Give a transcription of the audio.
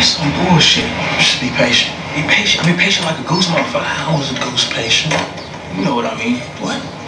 That's some bullshit. Just be patient. Be patient. I mean, patient like a goose motherfucker. I was a goose patient? You know what I mean. What?